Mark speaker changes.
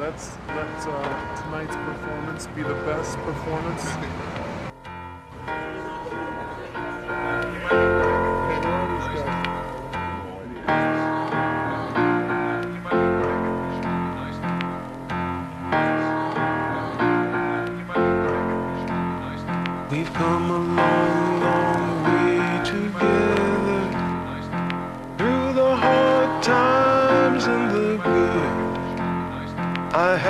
Speaker 1: let's let uh, tonight's performance. Be the best performance.